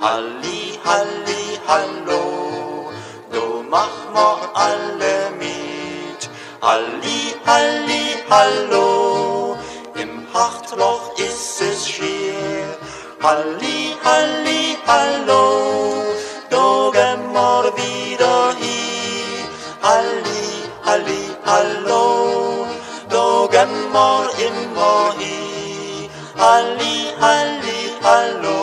Halli, Halli, Hallo, du mach mor alle mit. Halli, Halli, Hallo, im Hartloch ist es schier. Halli, Halli, Hallo, du gehen wieder hin. Halli, Halli, Hallo, du gehen immer hin. Halli, Halli, Hallo.